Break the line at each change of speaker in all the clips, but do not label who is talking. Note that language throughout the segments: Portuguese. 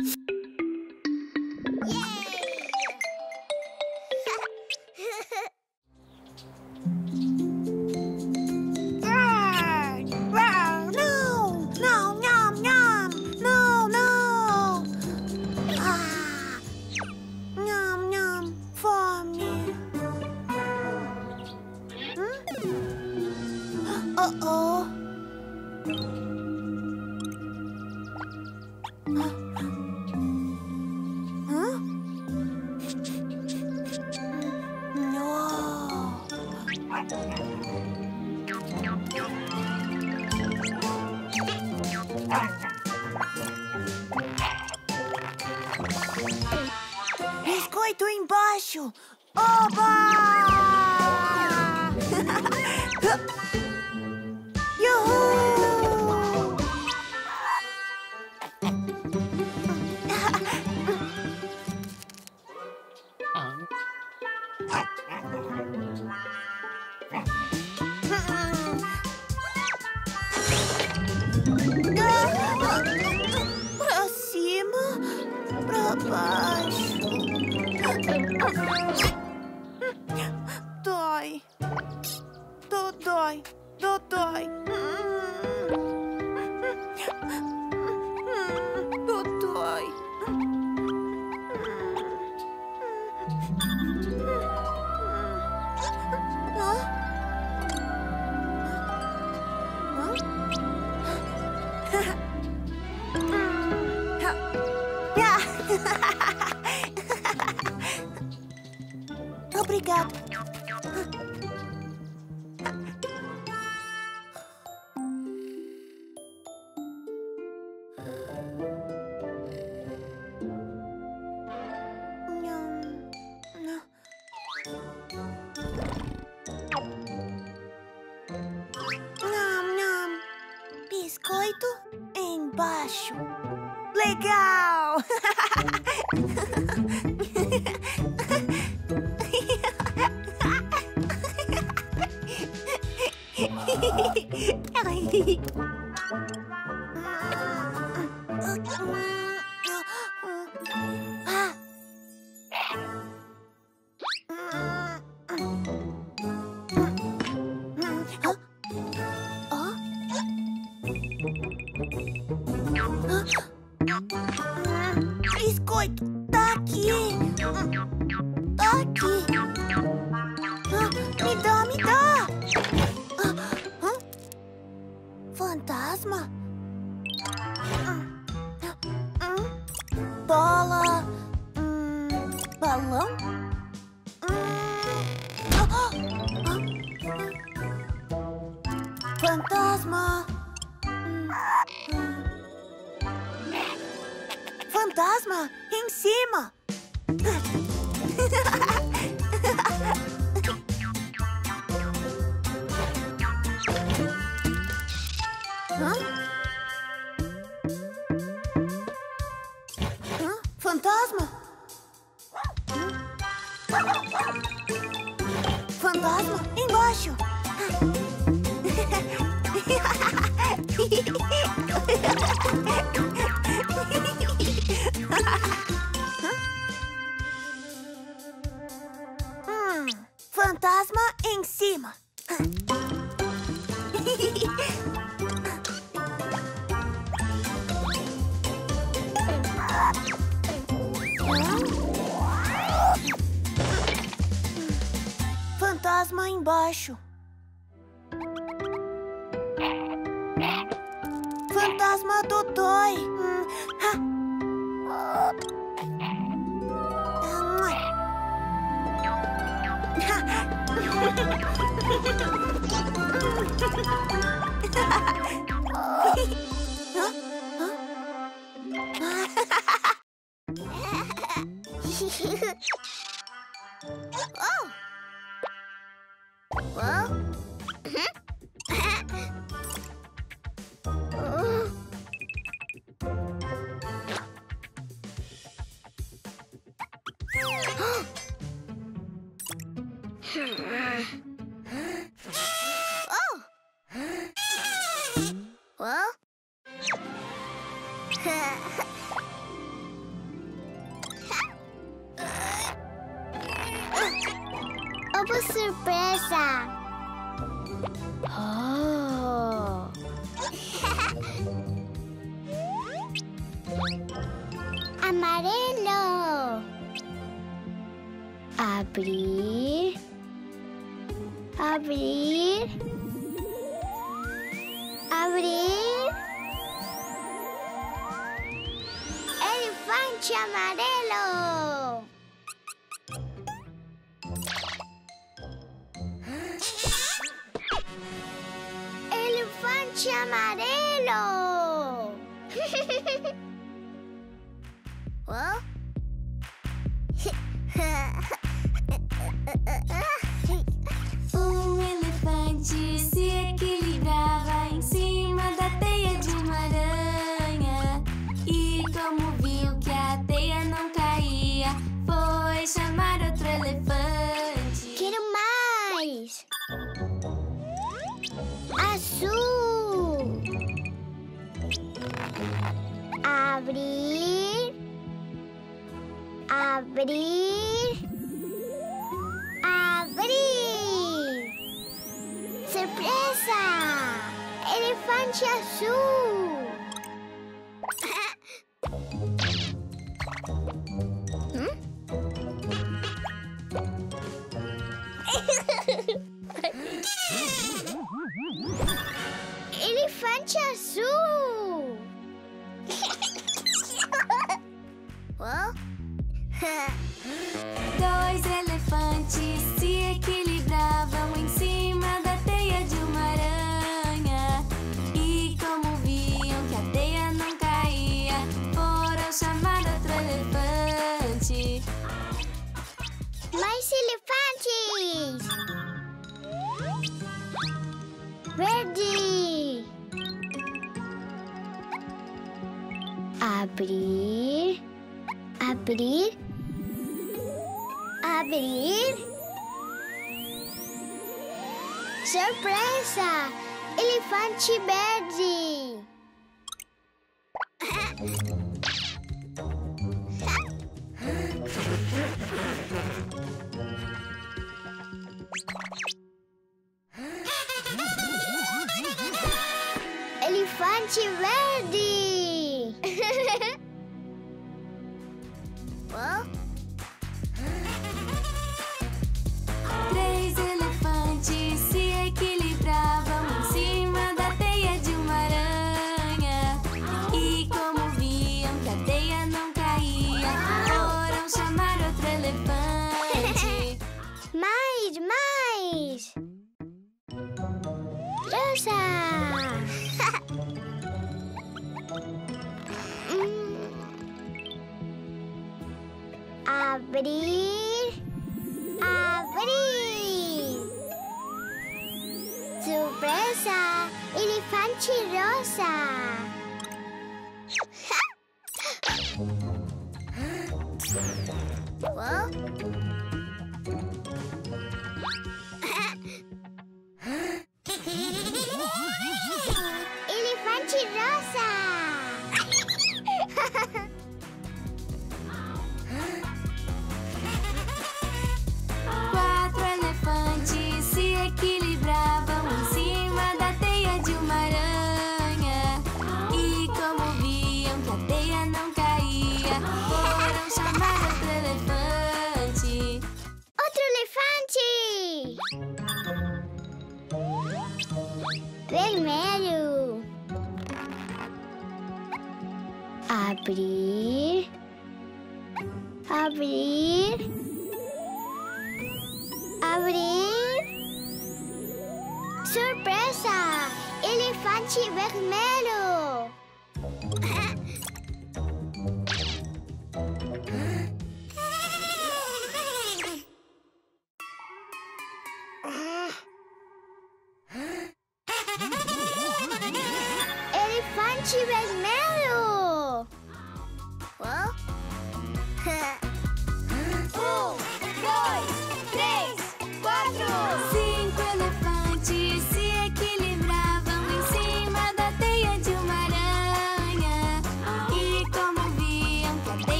you Fantasma embaixo. Fantasma Dodói. Hum, ah. oh.
わ Abrir.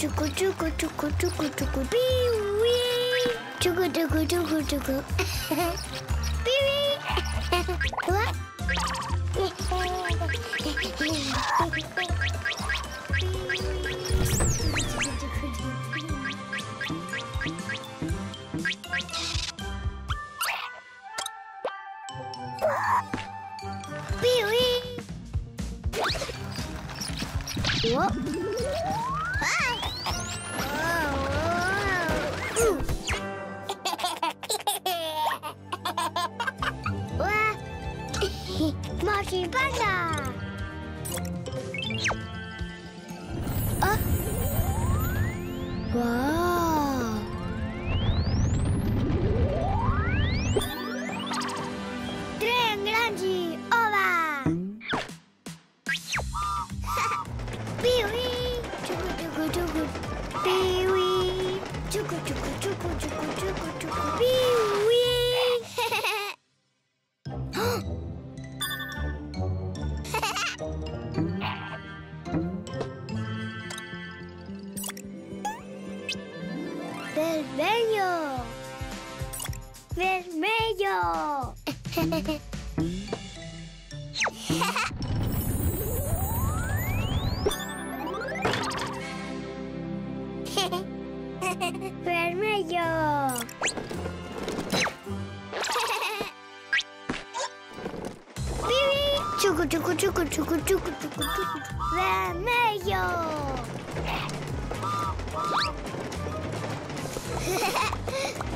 chuku chuku chuku chuku chuku pee wee chuku chuku chuku chuku.
Pee wee.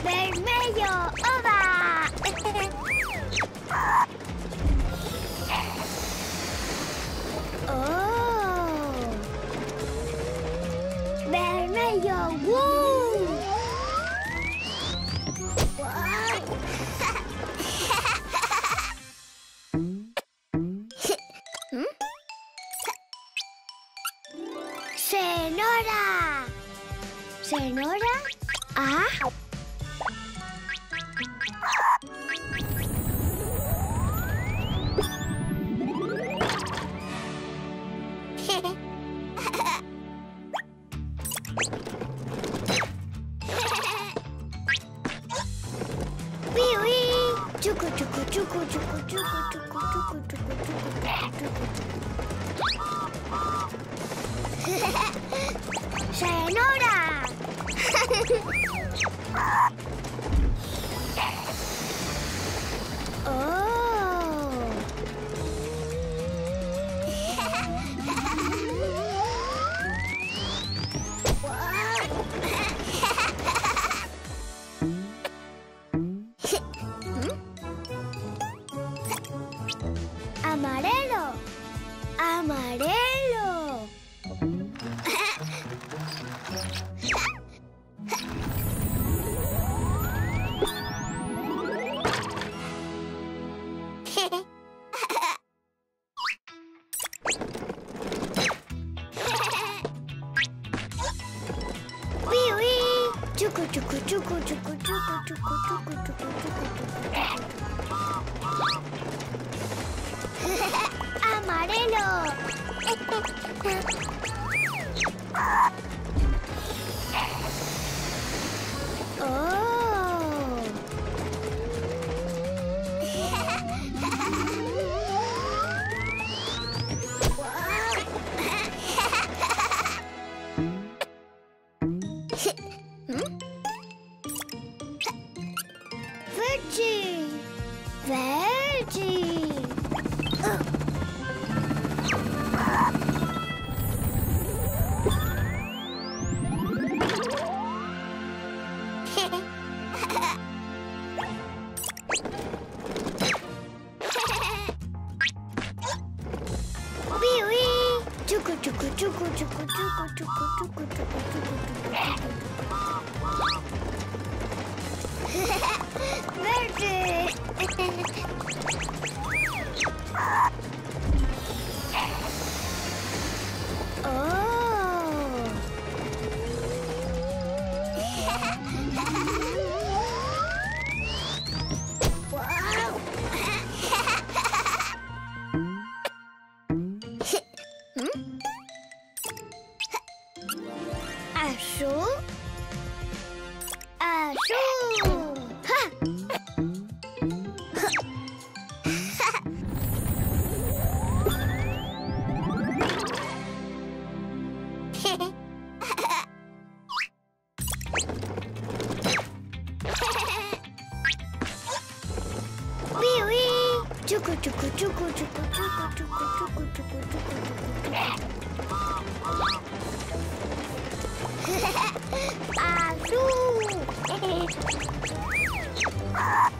Vermelho, ova! Whoa! ちょこちょこちょこちょこちょこち
ょこちょこちょこちょこちょこちょこあるー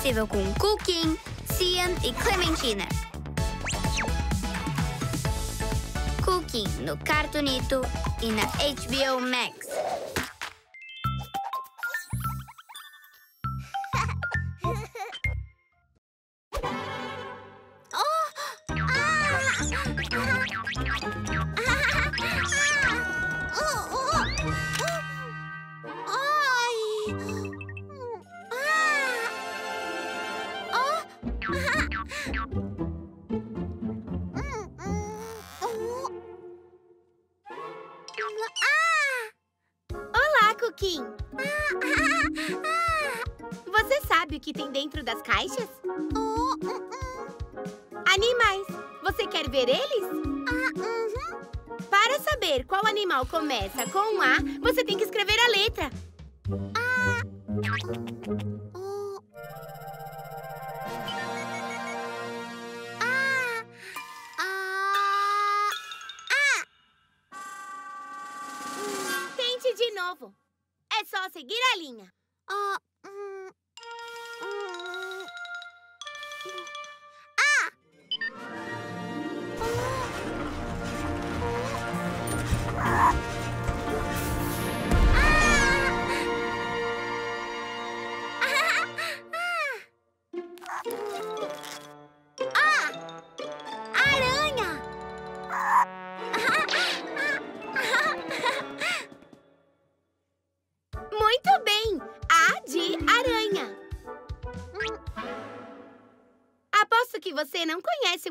possível com Cooking, Cian e Clementina. Cooking no Cartoonito e na HBO Max.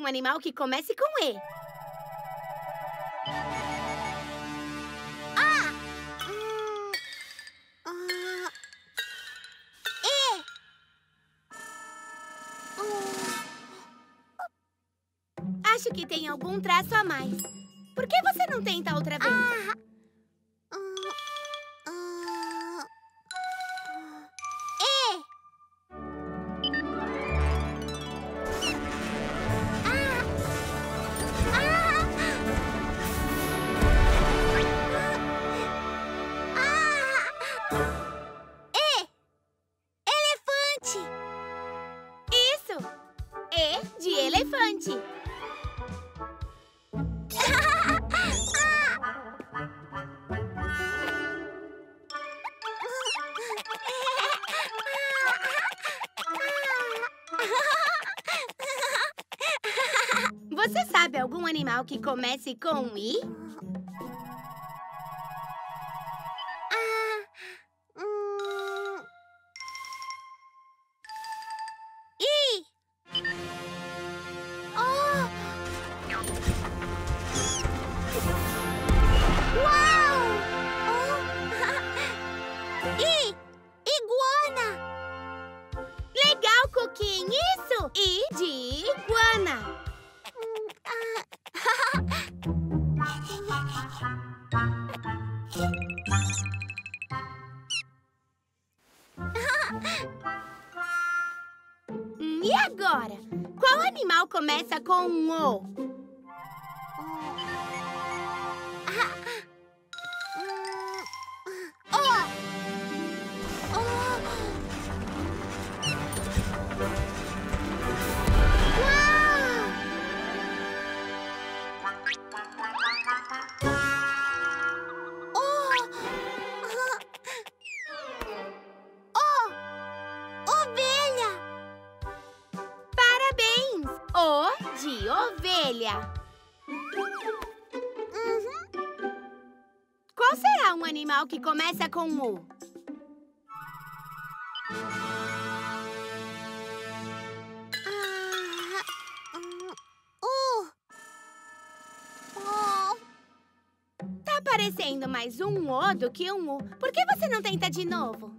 animal que comece com E. Ah! Hum. Ah. E. Hum. Acho que tem algum traço a mais. Por que você não tenta outra vez? Ah, que comece com I?
que começa com U.
Ah, hum, oh.
tá parecendo mais um O do que um U. Por que você não tenta de novo?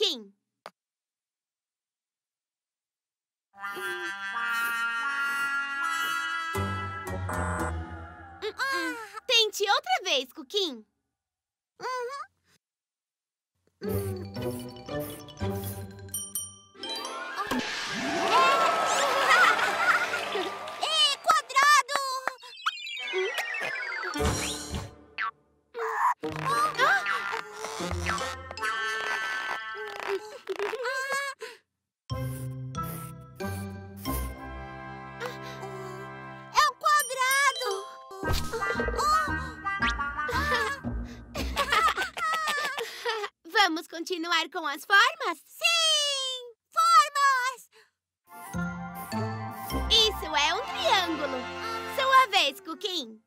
looking.
Vamos continuar com as formas?
Sim! Formas!
Isso é um triângulo. Sua vez, Cuquim.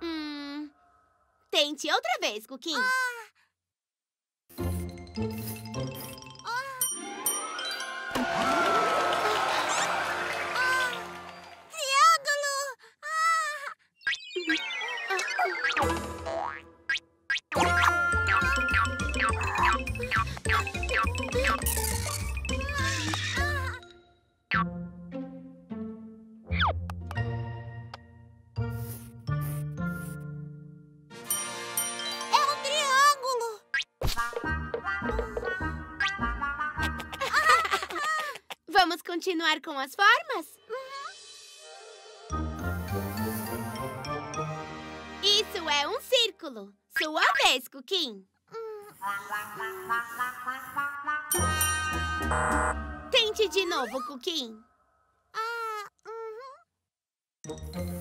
Hum, tente outra vez, Cuquim. Com as formas? Isso é um círculo. Sua vez, Cuquim. Tente de novo, Cuquim.
Ah, ah,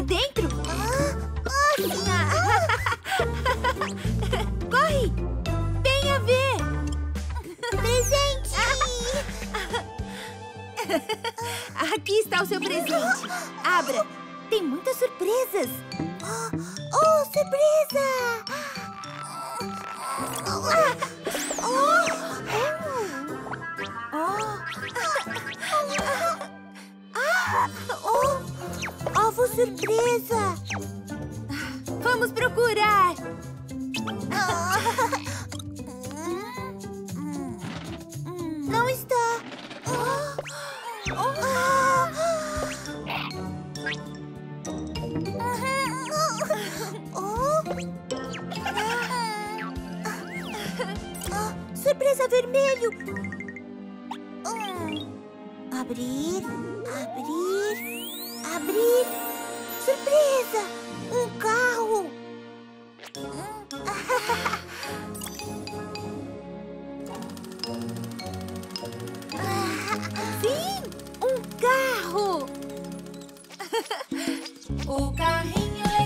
aqui dentro? Ah, Corre! Venha ver!
Presente!
aqui está o seu presente. Abra! Tem muitas surpresas.
Oh, oh surpresa! Ah, oh! Ah, oh. oh novo surpresa!
Vamos procurar!
Não está! Surpresa vermelho! Abrir, abrir, abrir surpresa! Um carro!
Sim! Um carro!
o carrinho
é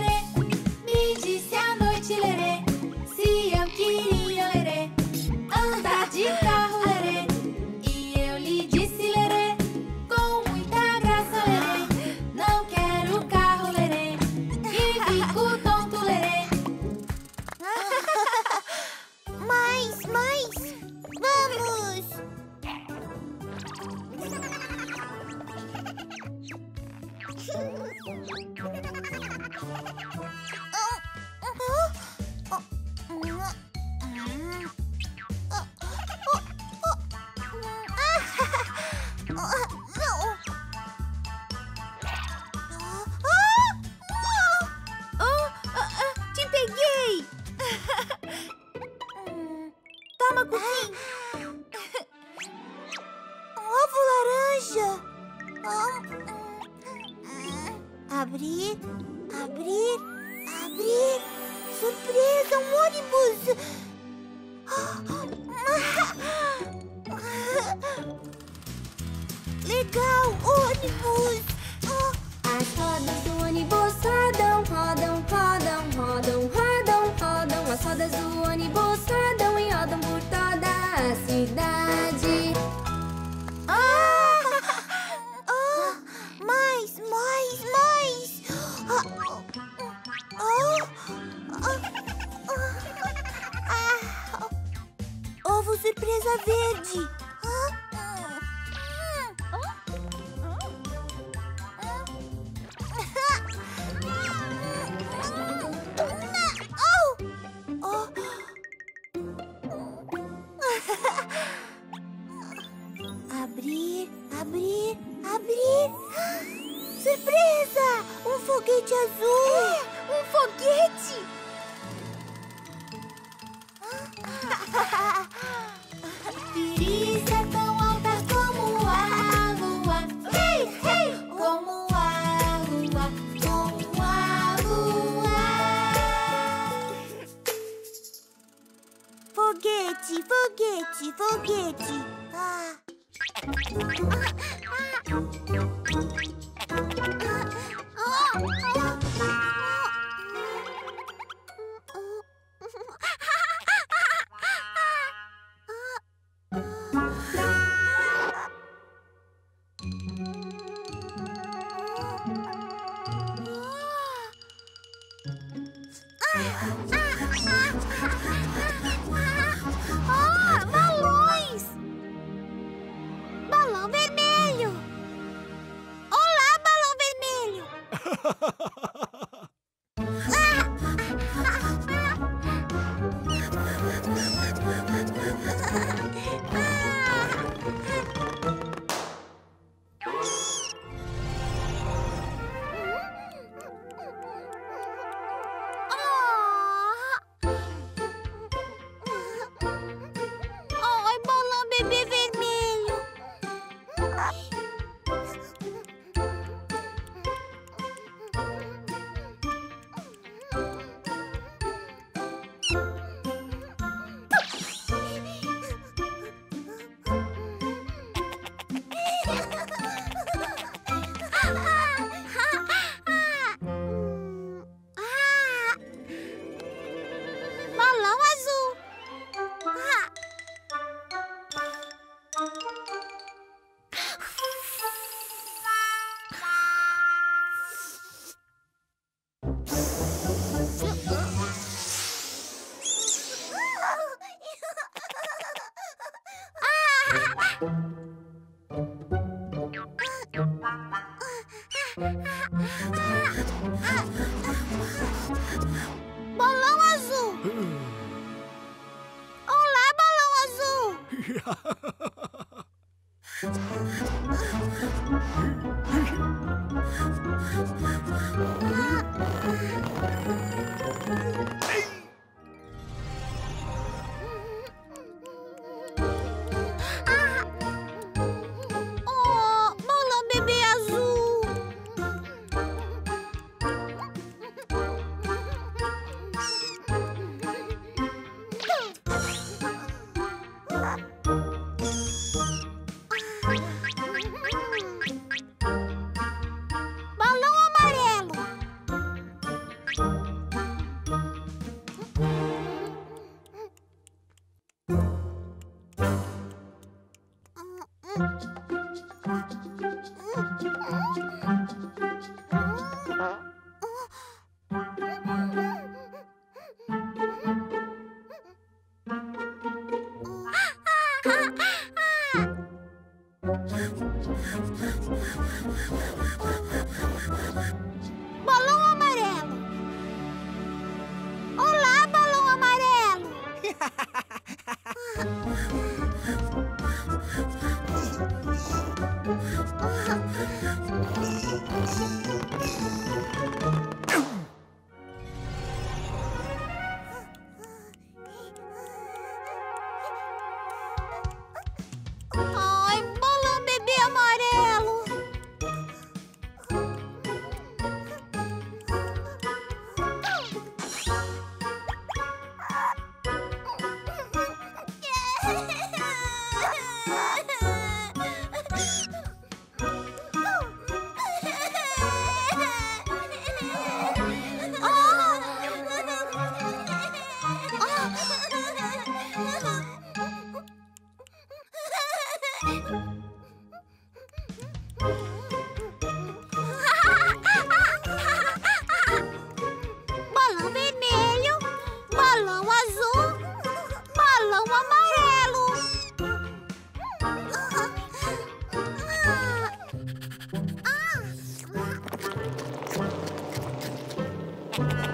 Bye.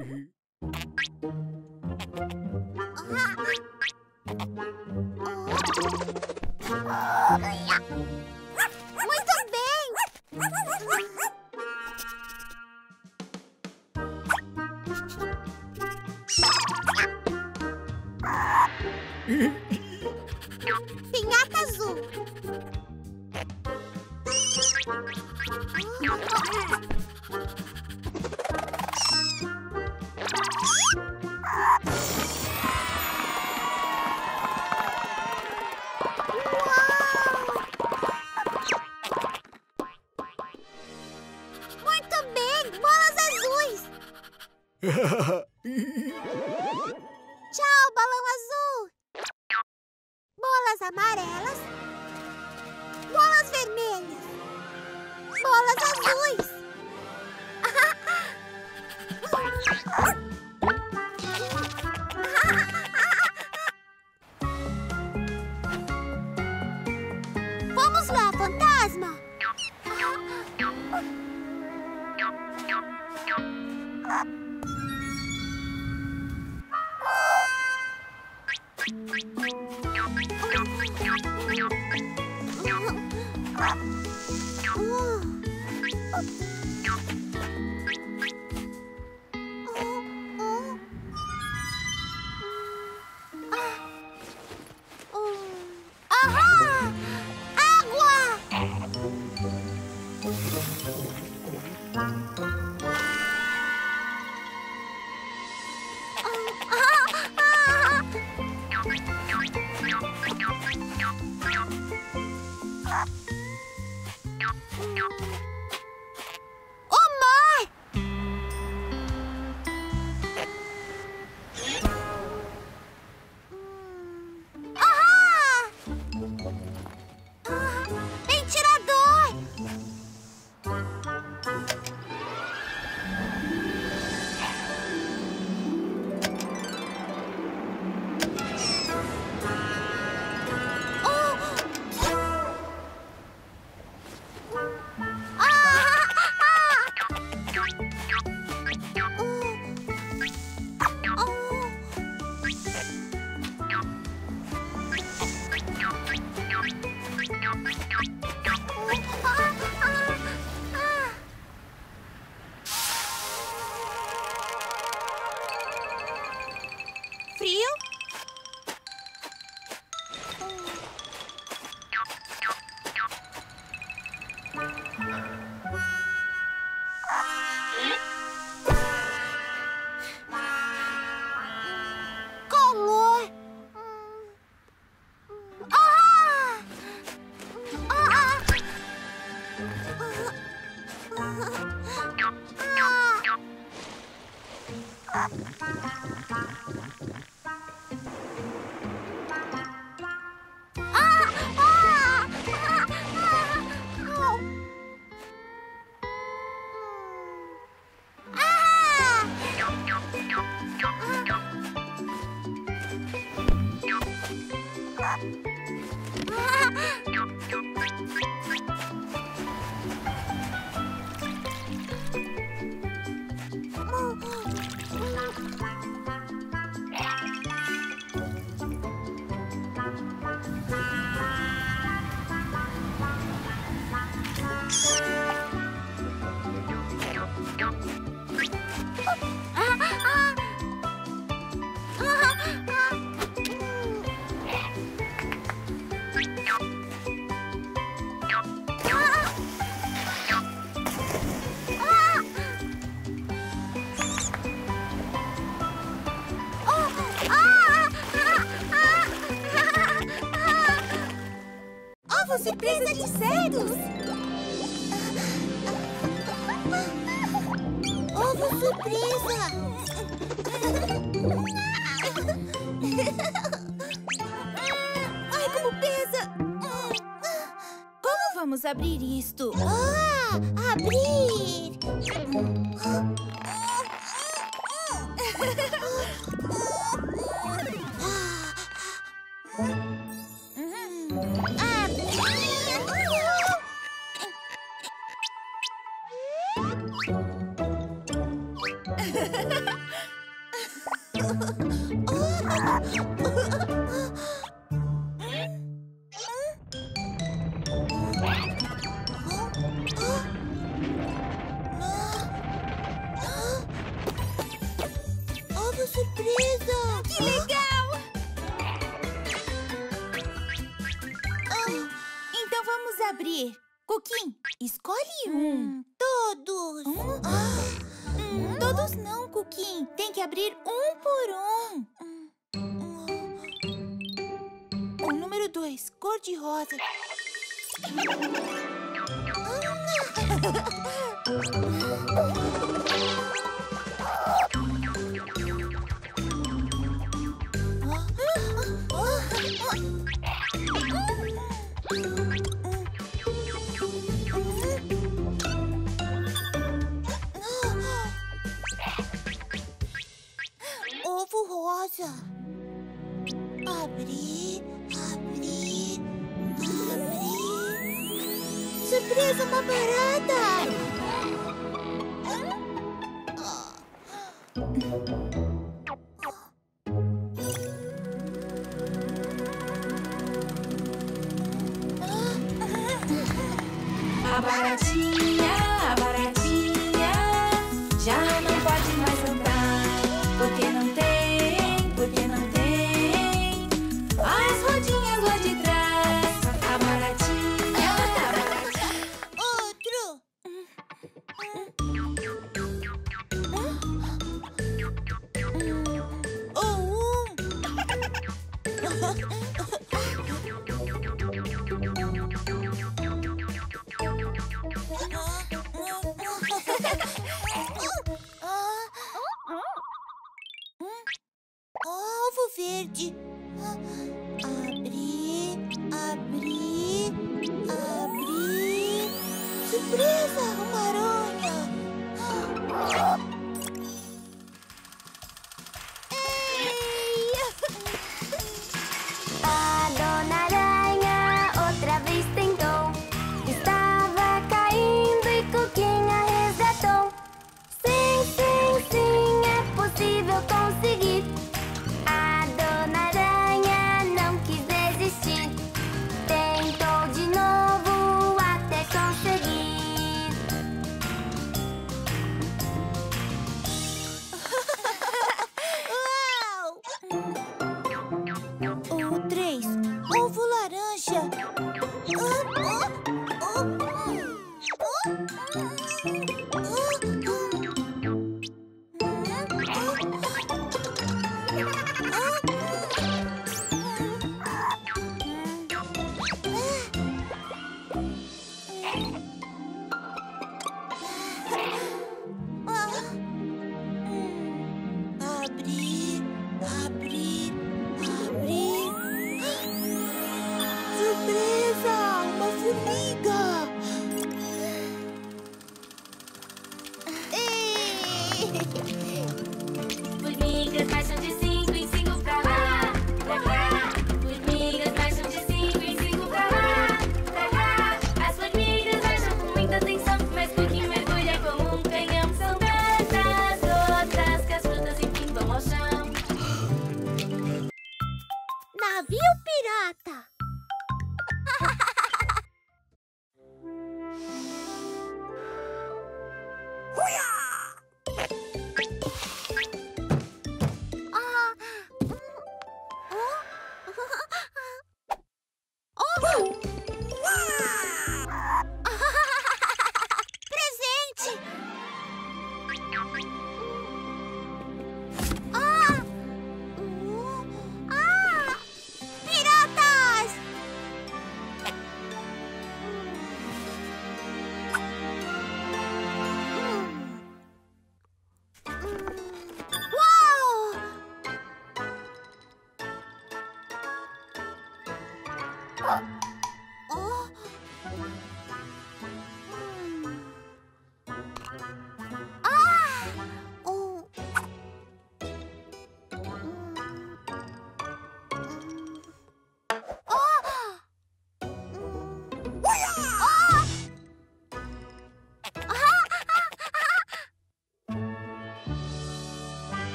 あ あ morcegos!
Ovo surpresa! Ai, como pesa! Como vamos abrir
isso?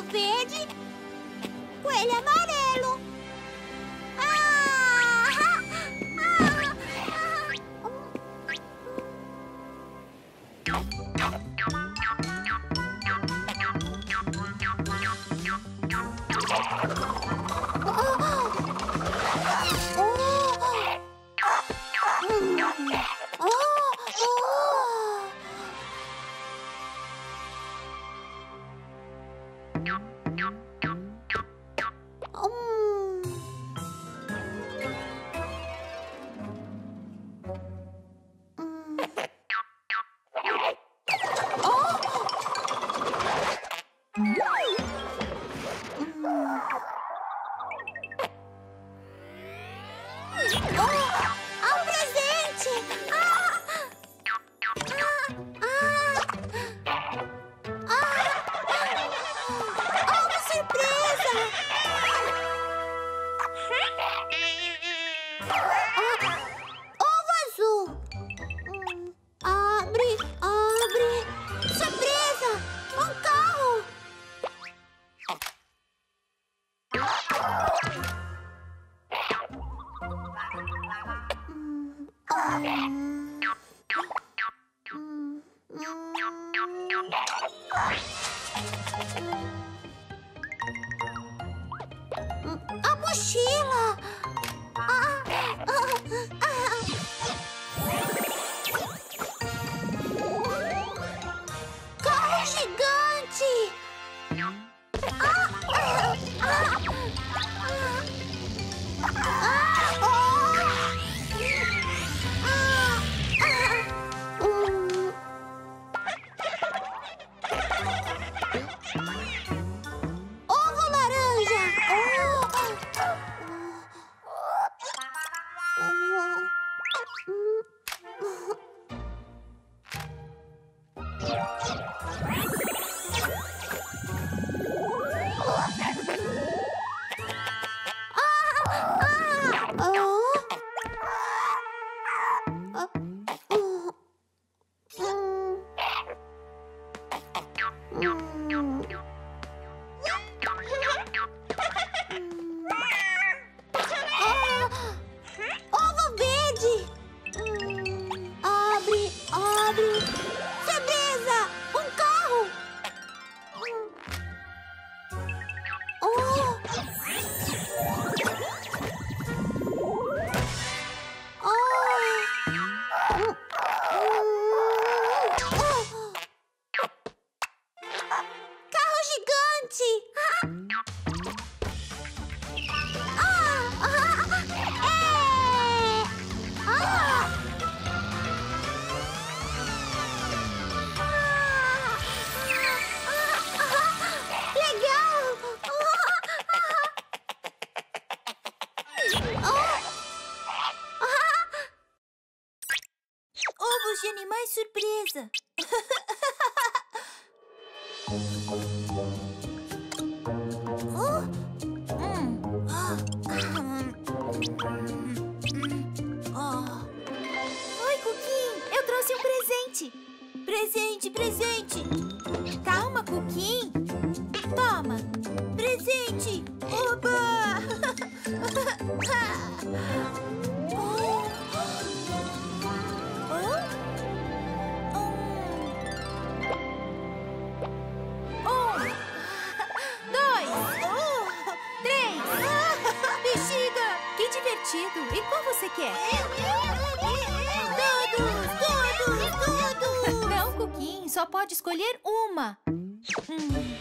little bit? Oh, hum, hum, hum. Oh, oh.
Oi, Cuquinho! Eu trouxe um presente! Presente, presente! que é?
Todos, todos, todos!
Não, Cuquinho, só pode escolher uma. Hum.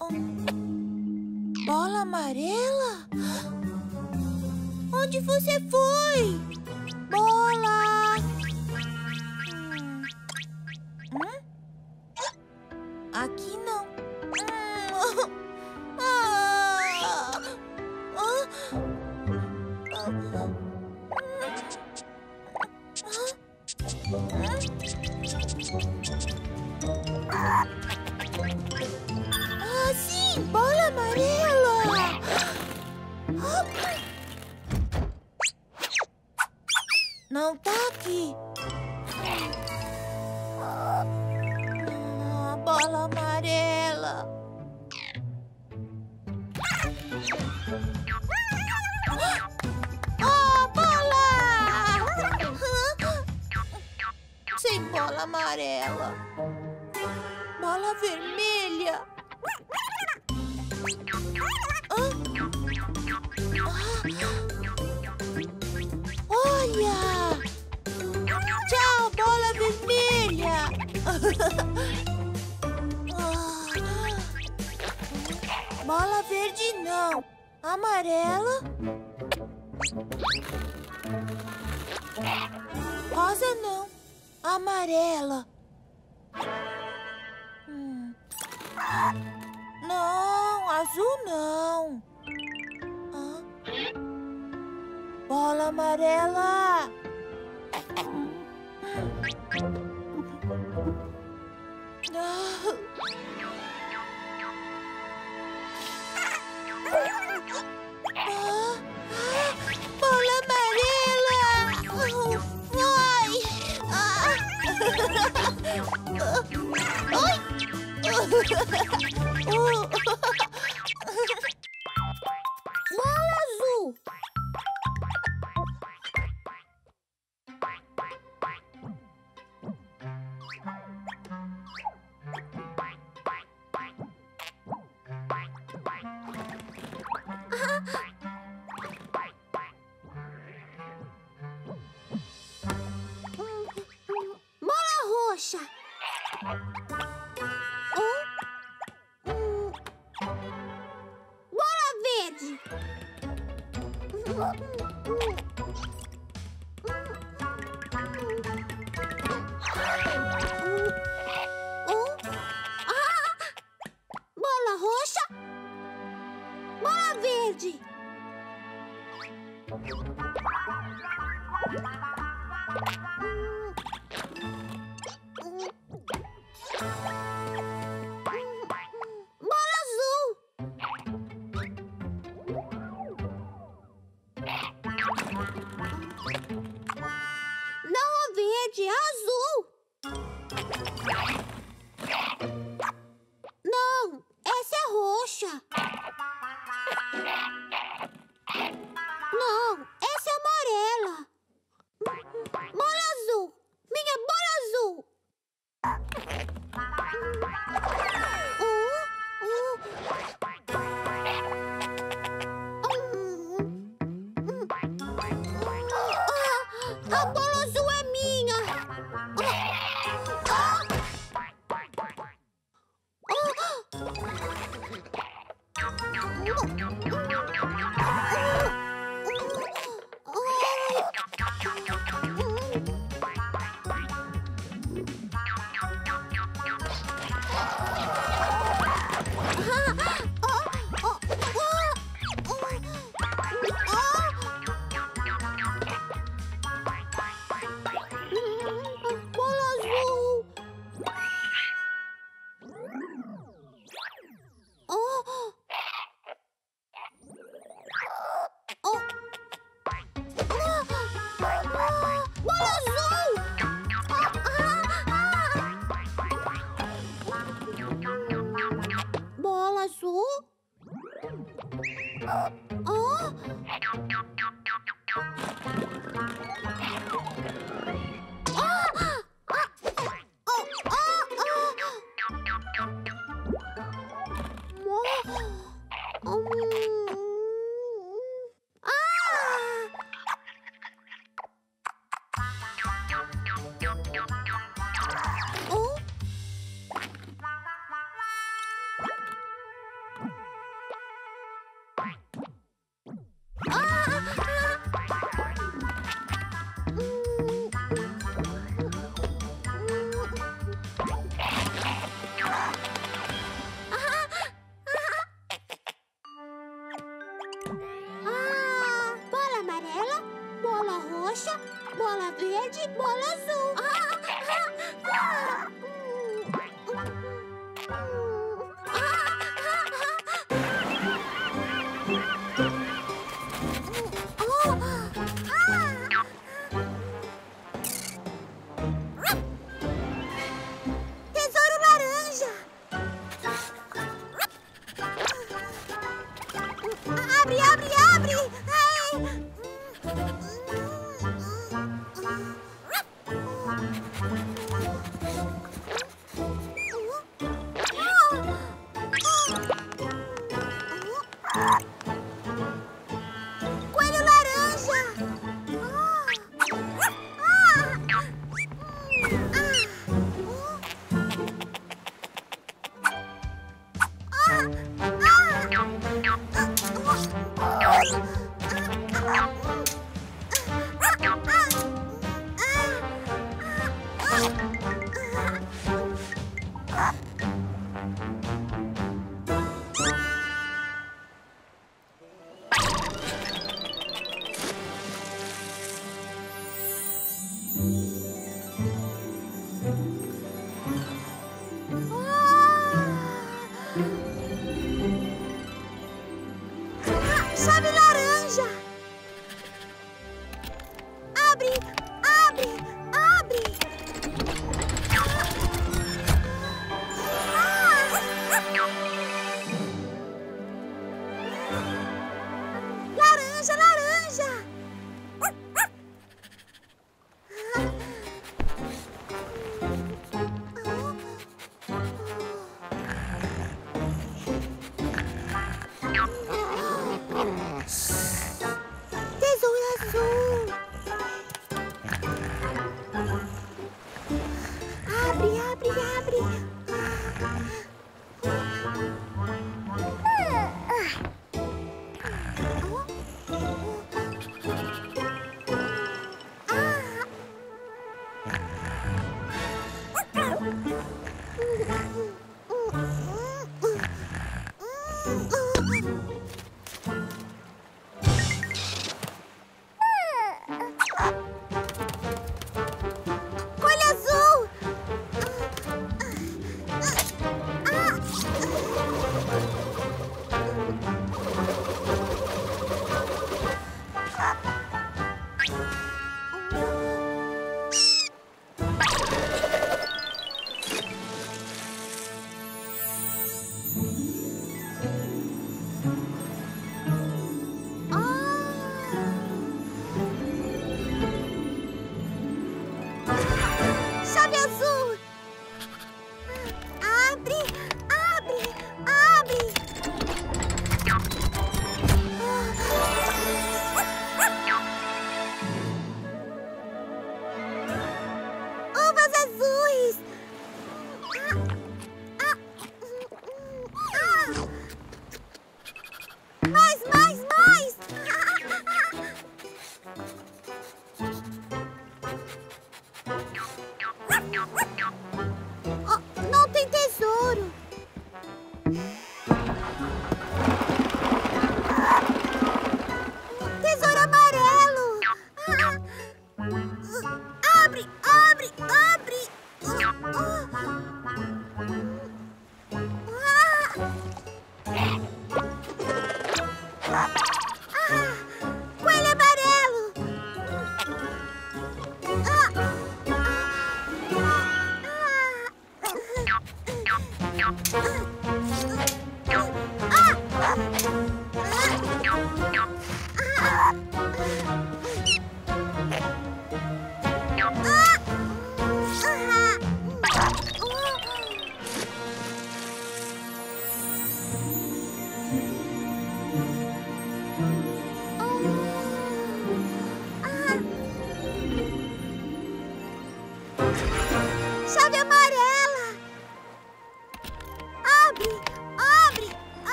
Hum.
Bola amarela? Onde você foi?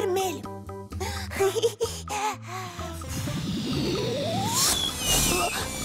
Vermelho!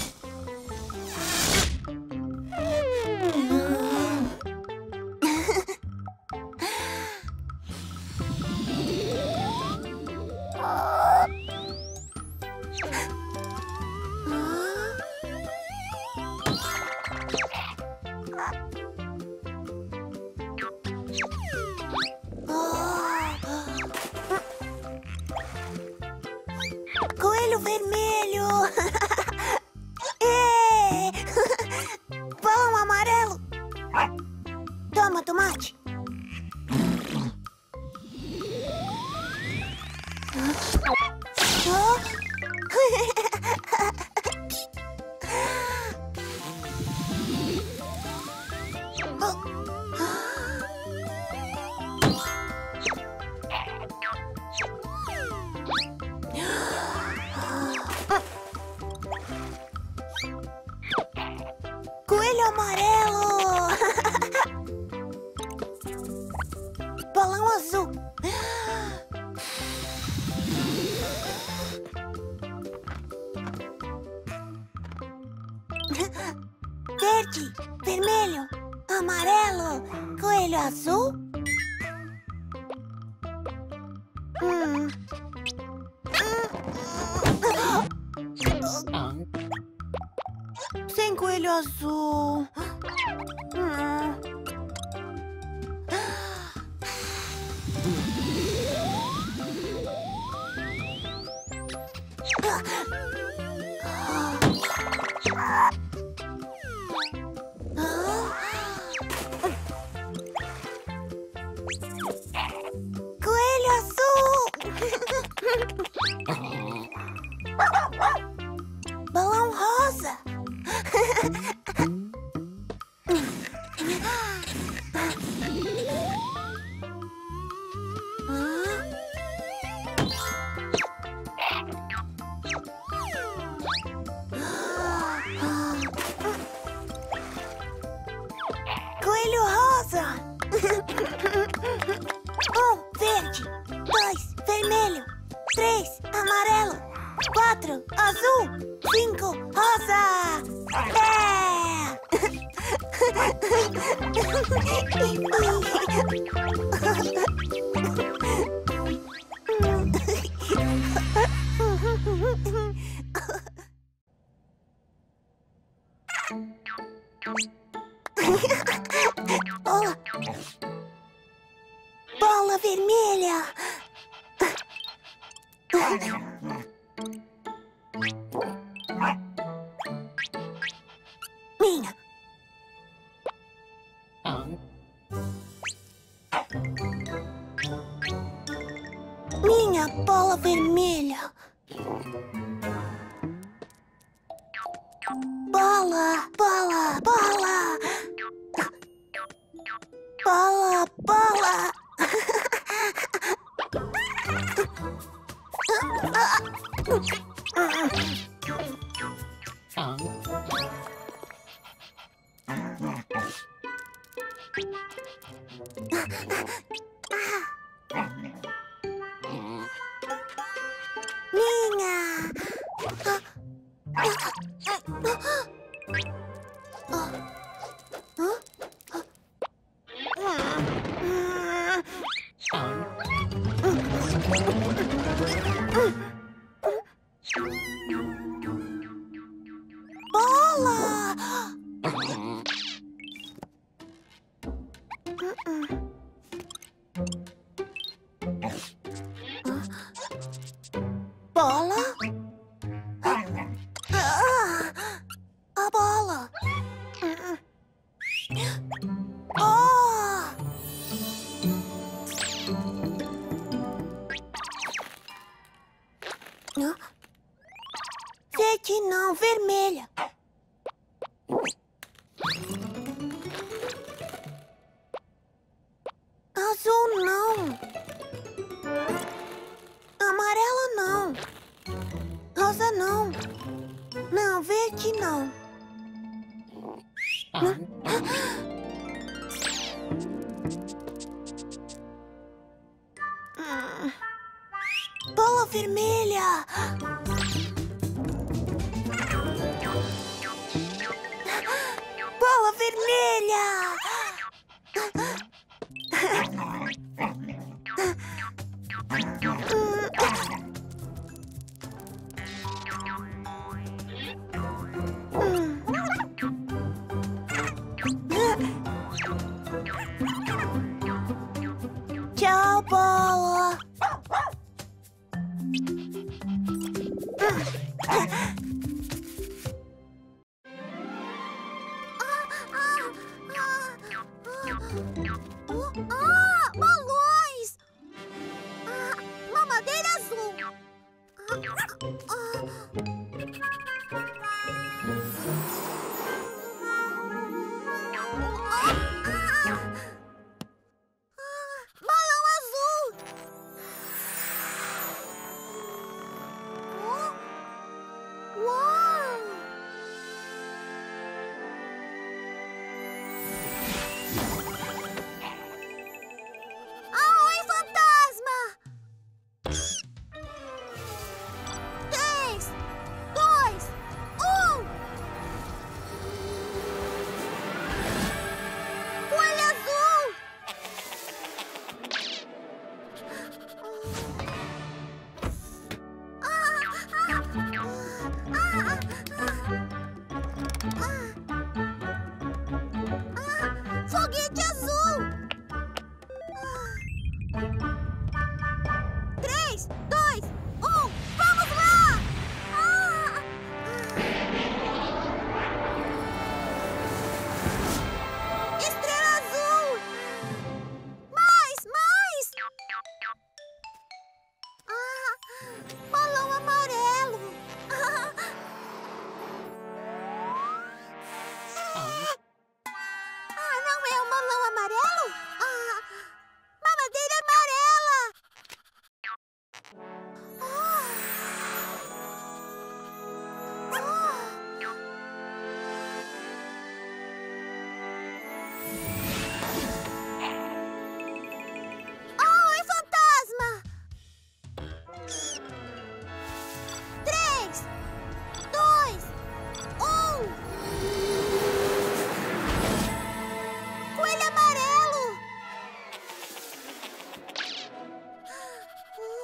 Bola!